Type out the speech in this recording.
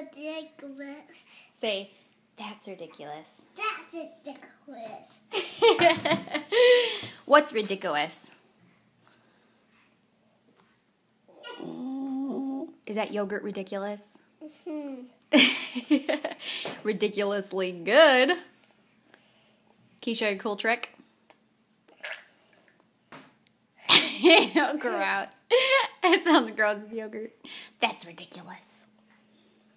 ridiculous. Say, that's ridiculous. That's ridiculous. What's ridiculous? Is that yogurt ridiculous? Hmm. Ridiculously good. Can you show a cool trick? gross. It sounds gross with yogurt. That's ridiculous.